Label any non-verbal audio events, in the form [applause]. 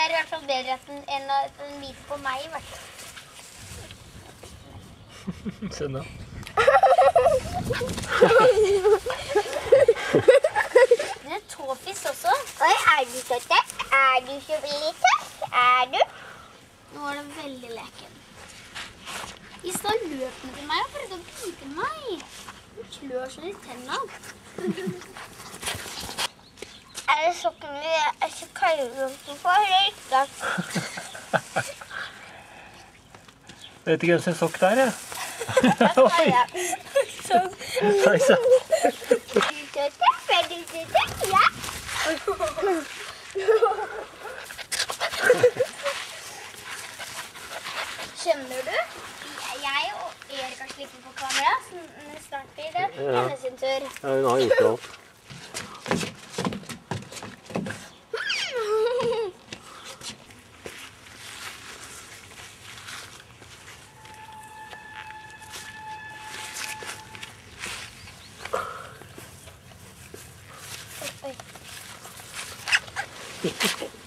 det er i hvert fall bedre at den- enn at den biter på meg, i hvert fall. [laughs] Se nå. [laughs] Det er tåfis også. Oi, er du så tett? Er du så lite? Er du? Nå er det veldig leken. I stad løp den til meg og prøvde å bite meg. Den klør sånn i tennene. [laughs] Er det så mye kaldt på høyta? Jeg vet ikke hvem sin sokk det er, jeg. Oi, sann. Er du? Er. Skjønner du? Jeg og Erika slipper på kamera, så snart blir det Ja. hennes tur. Ja, hun har gjort alt. えっ?